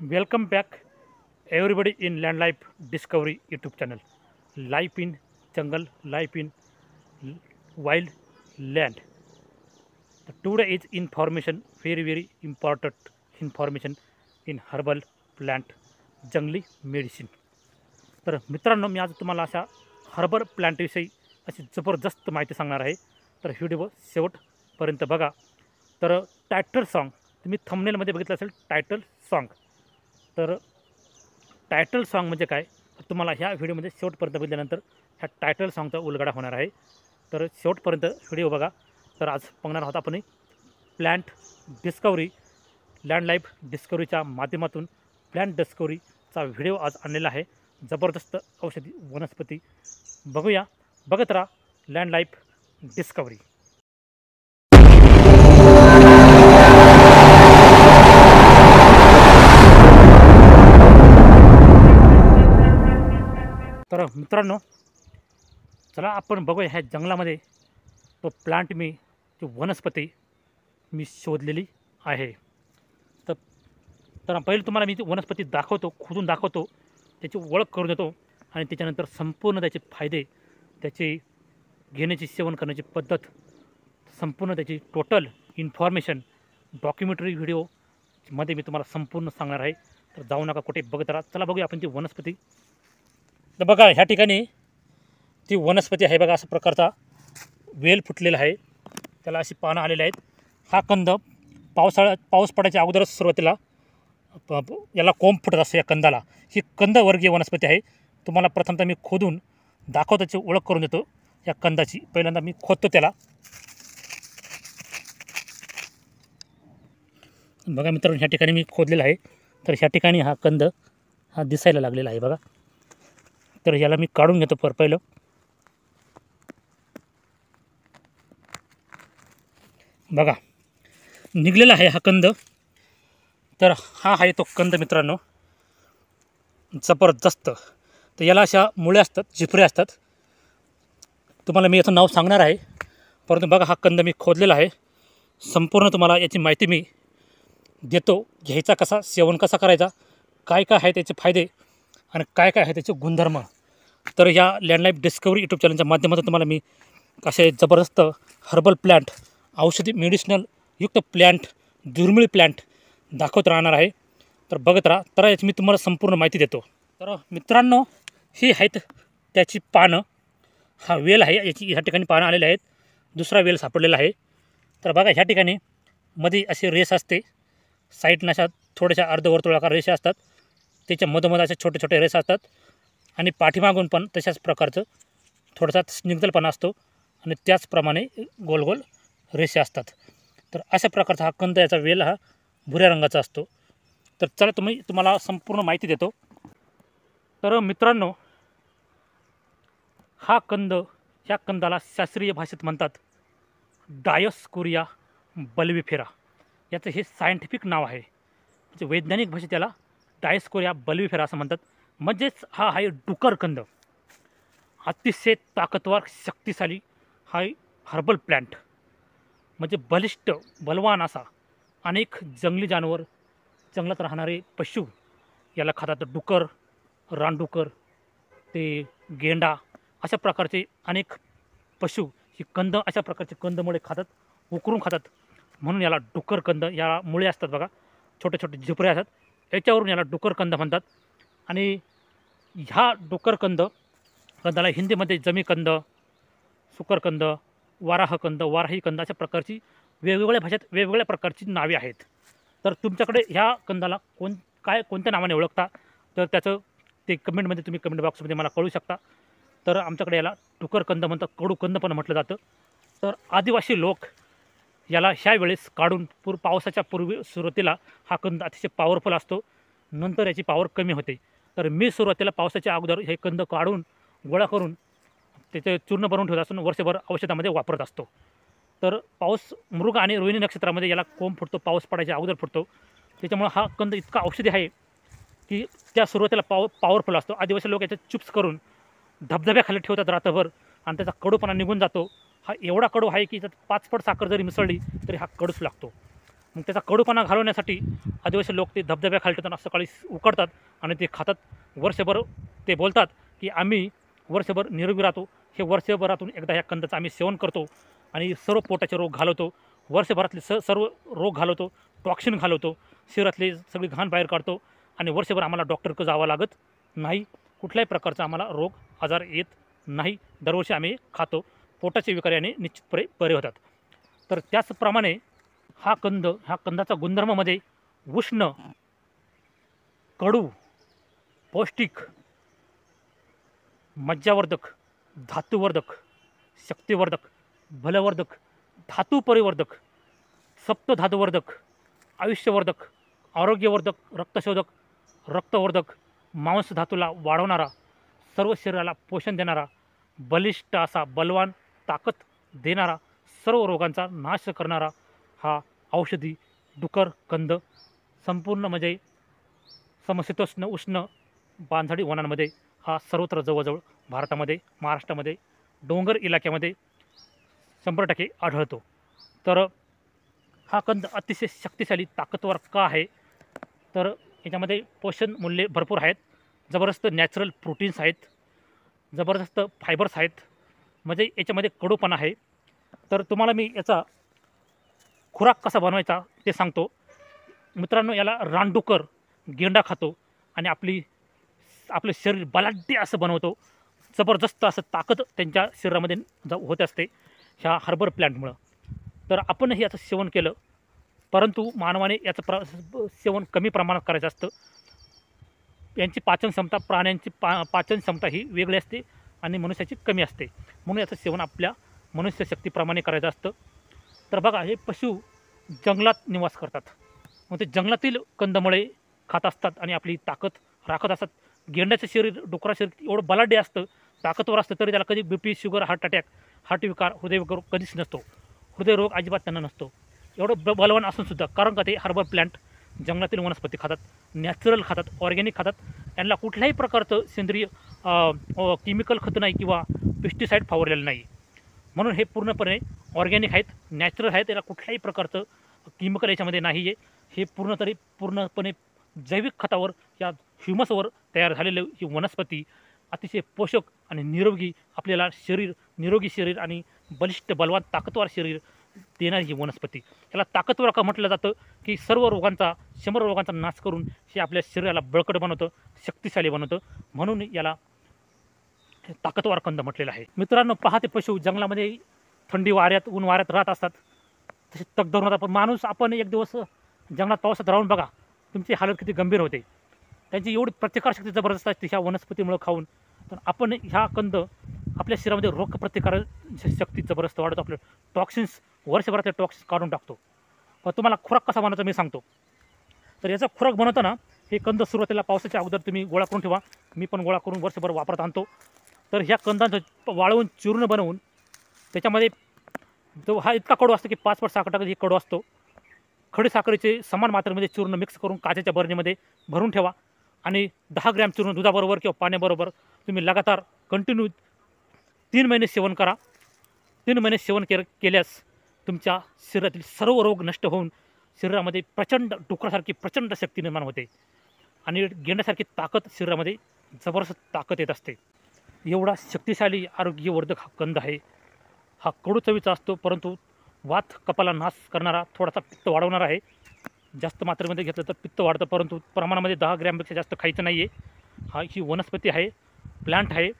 Welcome back everybody in land life discovery YouTube channel life in jungle life in wild land today is information very very important information in herbal plant जंगली medicine तो मित्रनो मैं आज तुम्हारा अशा herbal plant विषय अभी जबरदस्त महति संग है तो वीडियो शेवपर्यंत बगा तो टाइटल सॉन्ग तुम्हें थमनेल मे बगित टाइटल सॉन्ग तर टायटल सॉन्ग म्हणजे काय? तुम्हाला ह्या व्हिडिओमध्ये शेवटपर्यंत बघितल्यानंतर ह्या टायटल सॉन्गचा उलगडा होणार आहे. तर शेवटपर्यंत व्हिडिओ बघा. तर आज बघणार आहोत आपण प्लॅन्ट डिस्कवरी लँड लाईफ डिस्कवरीच्या माध्यमातून प्लॅन्ट डिस्कवरीचा व्हिडिओ आज आणलेला आहे. जबरदस्त औषधी वनस्पती बघूया. बघत राहा लँड लाईफ डिस्कवरी तर मित्रांनो चला आपण बघूया ह्या जंगलामध्ये तो प्लांट मी ती वनस्पती मी शोधलेली आहे. तर तर पहिले तुम्हाला मी ती वनस्पती दाखवतो खोदून दाखवतो त्याची ओळख करून देतो आणि त्याच्यानंतर संपूर्ण त्याचे फायदे त्याचे घेण्याची सेवन करण्याची पद्धत संपूर्ण त्याची टोटल इन्फॉर्मेशन डॉक्युमेंटरी व्हिडिओमध्ये मी तुम्हाला संपूर्ण सांगणार आहे. तर जाऊ नका कुठे बघत राहा. चला बघूया आपण ती वनस्पती तर बघा ह्या ठिकाणी ती वनस्पती आहे बघा असं प्रकारचा वेल फुटलेला आहे. त्याला अशी पानं आलेली आहेत. हा कंद पावसाळ्यात पाऊस पडायच्या अगोदरच सुरुवातीला प- याला कोंब फुटत असतो या कंदाला. ही कंदवर्गीय वनस्पती आहे. तुम्हाला प्रथमतः मी खोदून दाखवताची ओळख करून देतो या कंदाची. पहिल्यांदा मी खोदतो त्याला. बघा मित्रांनो ह्या ठिकाणी मी खोदलेला आहे. तर ह्या ठिकाणी हा कंद हा दिसायला लागलेला आहे बघा. तर याला मी काढून घेतो पर पहिलं. बघा निघलेला आहे हा कंद. तर हा आहे तो कंद मित्रांनो. जबरदस्त. तर याला अशा मुळे असतात झिपरे असतात. तुम्हाला मी याचं नाव सांगणार आहे. परंतु बघा हा कंद मी खोदलेला आहे. संपूर्ण तुम्हाला याची माहिती मी देतो. घ्यायचा कसा सेवन कसा करायचा काय काय आहे त्याचे फायदे आणि काय काय आहे त्याचे गुणधर्म. तर ह्या लँडलाईफ डिस्कवरी यूट्यूब चॅनलच्या माध्यमातून तुम्हाला मी असे जबरदस्त हर्बल प्लॅन्ट औषधी मेडिसिनल युक्त प्लॅन्ट दुर्मिळ प्लॅन्ट दाखवत राहणार आहे. तर बघत राहा. तर याची मी तुम्हाला संपूर्ण माहिती देतो. तर मित्रांनो ही आहेत त्याची पानं. हा वेल आहे. याची ह्या ठिकाणी पानं आलेले आहेत. दुसरा वेल सापडलेला आहे. तर बघा ह्या ठिकाणी मध्ये अशी रेस असते. साईडनं अशा थोड्याशा अर्धवर्तुळाकार रेषा असतात. त्याच्या मधोमध अशा छोटे छोटे रेस असतात. आणि पाठीमागून पण तशाच प्रकारचं थोडासा स्निग्धलपणा असतो आणि त्याचप्रमाणे गोल गोल रेषा असतात. तर अशा प्रकारचा हा कंद याचा वेल हा भुऱ्या रंगाचा असतो. तर चला तुम्ही तुम्हाला संपूर्ण माहिती देतो. तर मित्रांनो हा कंद ह्या कंदाला शास्त्रीय भाषेत म्हणतात डायोस्कुरिया बल्विफेरा. याचं हे सायंटिफिक नाव आहे. म्हणजे वैज्ञानिक भाषेत त्याला डायस्कोरिया बल्विफेरा असं म्हणतात. म्हणजेच हा आहे डुकर कंद. अतिशय ताकदवार शक्तिशाली हा हर्बल प्लॅन्ट म्हणजे बलिष्ठ बलवान असा अनेक जंगली जानवर जंगलात राहणारे पशु याला खातात डुकर रानडुकर ते गेंडा अशा प्रकारचे अनेक पशु ही कंद अशा प्रकारचे कंदमुळे खातात उकरून खातात. म्हणून याला डुकर कंद या मुळे असतात बघा. छोटे छोटे झिपरे असतात. याच्यावरून याला डुकर कंद म्हणतात. आणि ह्या डुकर कंद कंदाला हिंदीमध्ये जमीकंद सुकरकंद वाराहकंद वाराही कंद अशा प्रकारची वेगवेगळ्या भाषेत वेगवेगळ्या प्रकारची नावे आहेत. तर तुमच्याकडे ह्या कंदाला कोण काय कोणत्या नावाने ओळखता? तर त्याचं ते कमेंटमध्ये तुम्ही कमेंट बॉक्समध्ये मला कळू शकता. तर आमच्याकडे याला टुकरकंद म्हणतात कडूकंद पण म्हटलं जातं. तर आदिवासी लोक याला ह्या वेळेस काढून पूर पावसाच्या पूर्वी सुरुवातीला हा कंद अतिशय पॉवरफुल असतो. नंतर याची पॉवर कमी होते. तर मी सुरुवातीला पावसाच्या अगोदर हे कंद काढून गोळा करून त्याचे चूर्ण बनवून ठेवत असून वर्षभर औषधामध्ये वापरत असतो. तर पाऊस मृग आणि रोहिणी नक्षत्रामध्ये याला कोंब फुटतो पाऊस पडायच्या अगोदर फुटतो. त्याच्यामुळं हा कंद इतका औषधी आहे की त्या सुरुवातीला पाव पॉवरफुल असतो. आदिवासी लोक याचे चिप्स करून धबधब्याखाली ठेवतात रात्रभर आणि त्याचा कडूपणा निघून जातो. हा एवढा कडू आहे की त्यात पाच पट साखर जरी मिसळली तरी हा कडूच लागतो. मग त्याचा कडूपणा घालवण्यासाठी आदिवासी लोक ते धबधब्याखाली ठेवताना सकाळी उकडतात आणि ते खातात. वर्षभर ते बोलतात की आम्ही वर्षभर निरोगी राहतो. हे वर्षभरातून एकदा ह्या कंदाचं आम्ही सेवन करतो आणि सर्व पोटाचे रोग घालवतो. वर्षभरातले स सर्व रोग घालवतो टॉक्सिन घालवतो शरीरातले सगळी घाण बाहेर काढतो आणि वर्षभर आम्हाला डॉक्टरकडे जावं लागत नाही. कुठल्याही प्रकारचा आम्हाला रोग आजार येत नाही. दरवर्षी आम्ही खातो. पोटाचे विकार याने निश्चितपणे बरे होतात. तर त्याचप्रमाणे हा कंद ह्या कंदाचा गुणधर्मामध्ये उष्ण कडू पौष्टिक मज्जावर्धक धातुवर्धक शक्तिवर्धक बलवर्धक धातू परिवर्धक सप्तधातुवर्धक आयुष्यवर्धक आरोग्यवर्धक रक्तशोधक रक्तवर्धक मांस धातूला वाढवणारा सर्व शरीराला पोषण देणारा बलिष्ठ असा बलवान ताकद देणारा सर्व रोगांचा नाश करणारा हा औषधी डुकर कंद संपूर्ण म्हणजे समशीतोष्ण उष्ण बांधडी वनांमध्ये हा सर्वत्र जवळजवळ भारतामध्ये महाराष्ट्रामध्ये डोंगर इलाक्यामध्ये शंभर टक्के आढळतो. तर हा कंद अतिशय शक्तिशाली ताकदवर का आहे? तर याच्यामध्ये पोषण मूल्ये भरपूर आहेत. जबरदस्त नॅचरल प्रोटीन्स आहेत. जबरदस्त फायबर्स आहेत. म्हणजे याच्यामध्ये कडूपणा आहे. तर तुम्हाला मी याचा खुराक कसा बनवायचा ते सांगतो. मित्रांनो याला रानडुकर गेंडा खातो आणि आपली आपलं शरीर बलाढ्य असं बनवतो. जबरदस्त असं ताकद त्यांच्या शरीरामध्ये जा होत असते ह्या हर्बर प्लॅन्टमुळं. तर आपणही याचं सेवन केलं परंतु मानवाने याचं प्र सेवन कमी प्रमाणात करायचं असतं. यांची पाचन क्षमता प्राण्यांची पा पाचन क्षमता ही वेगळी असते आणि मनुष्याची कमी असते. म्हणून याचं सेवन आपल्या मनुष्यशक्तीप्रमाणे करायचं असतं. तर बघा हे पशु जंगलात निवास करतात. मग ते जंगलातील कंदमुळे खात असतात आणि आपली ताकद राखत असतात. गेंड्याचं शरीर डुकरा शरीर एवढं बलाढ्य असतं ताकदवर असतं तरी त्याला कधी B P sugar heart attack heart विकार हृदयविकार कधीच नसतो. हृदयरोग अजिबात त्यांना नसतो. एवढं ब बलवान असूनसुद्धा कारण का ते हर्बल प्लॅन्ट जंगलातील वनस्पती खातात नॅचरल खातात ऑर्गॅनिक खातात. यांना कुठल्याही प्रकारचं सेंद्रिय केमिकल खतं नाही किंवा पेस्टिसाईड फावरलेलं नाही. म्हणून हे पूर्णपणे ऑर्गॅनिक आहेत नॅचरल आहेत याला कुठल्याही प्रकारचं केमिकल याच्यामध्ये नाही आहे हे पूर्ण तरी पूर्णपणे जैविक खतावर या ह्युमसवर तयार झालेलं ही वनस्पती अतिशय पोषक आणि निरोगी आपल्याला शरीर निरोगी शरीर आणि बलिष्ठ बलवान ताकदवार शरीर देणारी ही वनस्पती. याला ताकदवर का म्हटलं जातं? की सर्व रोगांचा शंभर रोगांचा नाश करून हे आपल्या शरीराला बळकट बनवतं शक्तिशाली बनवतं. म्हणून याला ताकदवार कंद म्हटलेला आहे. मित्रांनो पहा ते पशु जंगलामध्ये थंडी वाऱ्यात ऊन वाऱ्यात राहत असतात. तसे तग धरून राहतात. पण माणूस आपण एक दिवस जंगलात पावसात राहून बघा तुमची हालत किती गंभीर होते. त्यांची एवढी प्रतिकारशक्ती जबरदस्त असते ह्या वनस्पतीमुळं खाऊन. तर आपण ह्या कंद आपल्या शरीरामध्ये रोग प्रतिकार शक्ती जबरदस्त वाढवतो. आपले टॉक्सिन्स वर्षभरातले टॉक्सिन्स काढून टाकतो. पण तुम्हाला खुराक कसा बनवायचा मी सांगतो. तर याचा खुराक बनवताना हे कंद सुरुवातीला पावसाच्या अगोदर तुम्ही गोळा करून ठेवा. मी पण गोळा करून वर्षभर वापरत आणतो. तर ह्या कंदांचं वाळवून चूर्ण बनवून त्याच्यामध्ये जो हा इतका कडू असतो की पाच पट साखर टाकत हे कडू असतो. खडी साखरेचे समान मात्रेमध्ये चूर्ण मिक्स करून काचेच्या बरणीमध्ये भरून ठेवा. आणि दहा ग्रॅम चूर्ण दुधाबरोबर किंवा पाण्याबरोबर तुम्ही लगातार कंटिन्यू तीन महिने सेवन करा. तीन महिने सेवन के केल्यास तुमच्या शरीरातील सर्व रोग नष्ट होऊन शरीरामध्ये प्रचंड डुकरासारखी प्रचंड शक्ती निर्माण होते. आणि गेंड्यासारखी ताकद शरीरामध्ये जबरदस्त ताकद येत असते. एवढा शक्तिशाली आरोग्यवर्धक हा कंद आहे. हा कडू चवीचा असतो परंतु वात कपाला नाश करणारा थोडासा पित्त वाढवणारा आहे. जास्त मात्रेमध्ये घेतलं तर पित्त वाढतं परंतु प्रमाणामध्ये दहा ग्रॅमपेक्षा जास्त खायचं नाही आहे हा ही वनस्पती आहे प्लांट आहे.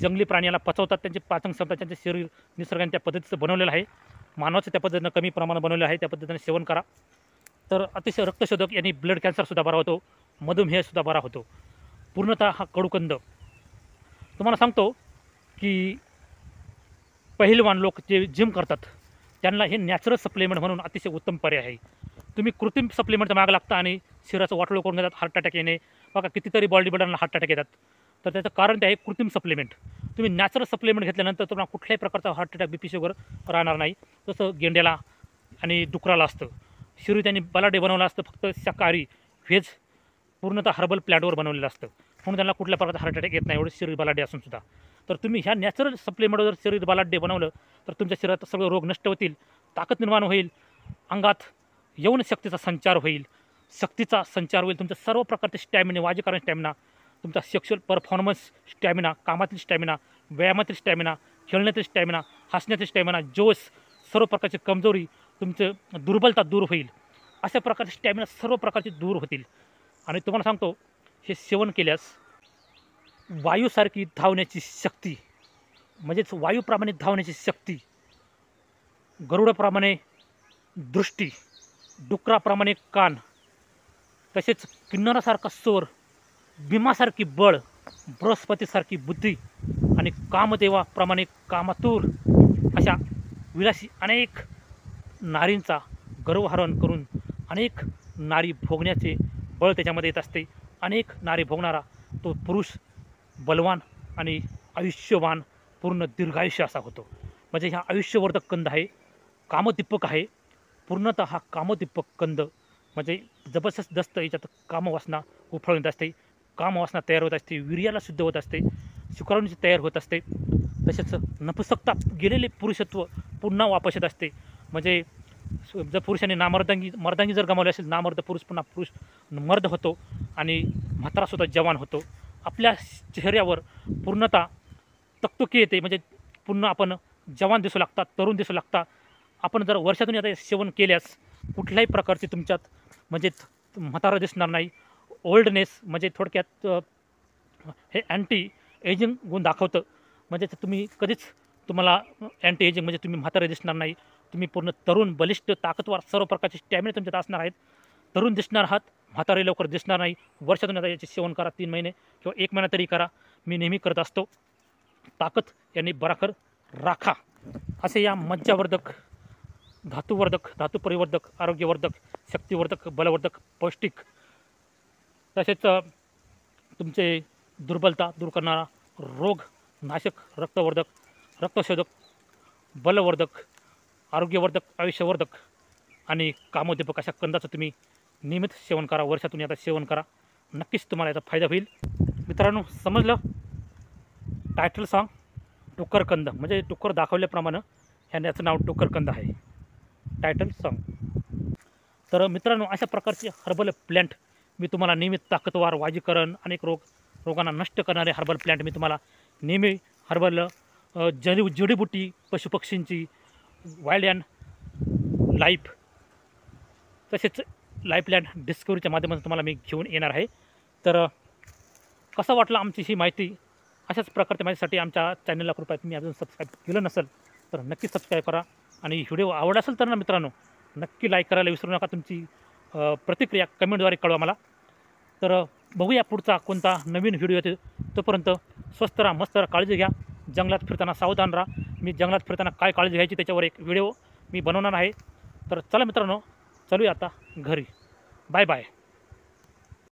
जंगली प्राण्याला पचवतात त्यांची पाचन क्षमता त्यांचे शरीर निसर्गाने त्या पद्धतीचं बनवलेलं आहे. मानवाचं त्या पद्धतीनं कमी प्रमाणात बनवलेलं आहे त्या पद्धतीने सेवन करा. तर अतिशय रक्तशोधक यांनी ब्लड कॅन्सरसुद्धा बरा होतो मधुमेहसुद्धा बरा होतो. पूर्णतः हा कडूकंद तुम्हाला सांगतो की पहिलवान लोक जे जिम करतात त्यांना हे नॅचरल सप्लिमेंट म्हणून अतिशय उत्तम पर्याय आहे. तुम्ही कृत्रिम सप्लिमेंटच्या माग लागता आणि शरीराचं वाटलो करून घेतात हार्ट अटॅक येणे बघा कितीतरी बॉडी बिल्डरना हार्ट अटॅक येतात. तर त्याचं कारण ते आहे कृत्रिम सप्लिमेंट तुम्ही नॅचरल सप्लिमेंट घेतल्यानंतर तुम्हाला कुठल्याही प्रकारचा heart attack B P sugar राहणार नाही. जसं गेंड्याला आणि डुकराला असतं. शिरू त्यांनी बलाडे बनवलं असतं फक्त शाकाहारी व्हेज पूर्णतः हर्बल प्लॅटवर बनवलेलं असतं. म्हणून त्यांना कुठल्या प्रकारचा हार्ट अटॅक येत नाही एवढं शरीर बलाढ्य असून सुद्धा. तर तुम्ही ह्या नॅचरल सप्लिमेंट जर शरीर बलाढ्य बनवलं तर तुमच्या शरीरात सगळे रोग नष्ट होतील ताकद निर्माण होईल अंगात यौन शक्तीचा संचार होईल शक्तीचा संचार होईल तुमच्या सर्व प्रकारचे स्टॅमिना वाजीकारण स्टॅमिना तुमचा सेक्शुअल परफॉर्मन्स स्टॅमिना कामातील स्टॅमिना व्यायामातील स्टॅमिना खेळण्यातील स्टॅमिना हसण्यातील स्टॅमिना जोश सर्व प्रकारची कमजोरी तुमचं दुर्बलता दूर होईल. अशा प्रकारचे स्टॅमिना सर्व प्रकारचे दूर होतील. आणि तुम्हाला सांगतो हे सेवन केल्यास वायूसारखी धावण्याची शक्ती म्हणजेच वायूप्रमाणे धावण्याची शक्ती गरुडाप्रमाणे दृष्टी डुकराप्रमाणे कान तसेच किन्नरासारखा स्वर भीमासारखी बळ बृहस्पतीसारखी बुद्धी आणि कामदेवाप्रमाणे कामातूर अशा विलासी अनेक नारींचा गर्वहरण करून अनेक नारी भोगण्याचे बळ त्याच्यामध्ये येत असते. अनेक नारे भोगणारा तो पुरुष बलवान आणि आयुष्यवान पूर्ण दीर्घायुष्य असा होतो. म्हणजे ह्या आयुष्यवर्धक कंद आहे कामदीपक आहे. पूर्णतः हा कामदीपक कंद म्हणजे जबरदस्त याच्यात कामवासना उफळून असते कामवासना तयार होत असते वीर्याला शुद्ध होत असते शुक्राणूची तयार होत असते. तसेच नपुसकता गेलेले पुरुषत्व पुन्हा वापस येत असते. म्हणजे जर पुरुषाने नामर्दांगी मर्दांगी जर गमावली असेल नामर्द पुरुष पुन्हा पुरुष मर्द होतो आणि म्हातारासुद्धा जवान होतो आपल्या चेहऱ्यावर पूर्णतः तकतुकी येते. म्हणजे पुन्हा आपण जवान दिसू लागतात तरुण दिसू लागतात आपण जर वर्षातून आता सेवन केल्यास कुठल्याही प्रकारचे तुमच्यात म्हणजे म्हातारा दिसणार नाही. ओल्डनेस म्हणजे थोडक्यात हे अँटी एजिंग गुण दाखवतं. म्हणजे तुम्ही कधीच तुम्हाला अँटी एजिंग म्हणजे तुम्ही म्हातारे दिसणार नाही. तुम्ही पूर्ण तरुण बलिष्ठ ताकदवार सर्व प्रकारचे स्टॅमिना तुमच्यात असणार आहेत. तरुण दिसणार आहात म्हातारे लवकर दिसणार नाही. वर्षातून आता याचे सेवन करा तीन महिने किंवा एक महिना तरी करा. मी नेहमी करत असतो. ताकद यांनी बराखर राखा. असे या मज्जावर्धक धातुवर्धक धातुपरिवर्धक आरोग्यवर्धक शक्तिवर्धक बलवर्धक पौष्टिक तसेच तुमचे दुर्बलता दूर करणारा रोग नाशक रक्तवर्धक रक्तशोधक बलवर्धक आरोग्यवर्धक आयुष्यवर्धक आणि कामोद्दीपक अशा कंदाचं तुम्ही नियमित सेवन करा. वर्षातून याचा सेवन करा. नक्कीच तुम्हाला याचा फायदा होईल. मित्रांनो समजलं? टायटल सॉन्ग टुकरकंद म्हणजे टुकर दाखवल्याप्रमाणे ह्या याचं नाव टुकरकंद आहे. टायटल सॉन्ग तर मित्रांनो अशा प्रकारचे हर्बल प्लॅन्ट मी तुम्हाला नियमित ताकदवार वाजीकरण अनेक रोग रोगांना नष्ट करणारे हर्बल प्लॅन्ट मी तुम्हाला नेहमी हर्बल जडी जडीबुटी पशुपक्षींची वाईल्ड अँड लाईफ तसेच लाईफलँड डिस्कवरीच्या माध्यमातून तुम्हाला मी घेऊन येणार आहे. तर कसं वाटलं आमची ही माहिती? अशाच प्रकारच्या माहितीसाठी आमच्या चॅनलला कृपया तुम्ही अजून सबस्क्राईब केलं नसेल तर नक्की सबस्क्राईब करा. आणि व्हिडिओ आवड असेल तर ना मित्रांनो नक्की लाईक करायला विसरू नका तुमची प्रतिक्रिया कमेंटद्वारे कळवा मला. तर बघूया पुढचा कोणता नवीन व्हिडिओ येतो. तोपर्यंत स्वस्त राहा मस्त राहा काळजी घ्या. जंगलात फिरताना सावधान राहा. मी जंगलात फिरताना काय काळजी घ्यायची त्याच्यावर एक व्हिडिओ मी बनवणार आहे. तर चला मित्रांनो चलूया आता घरी. Bye bye.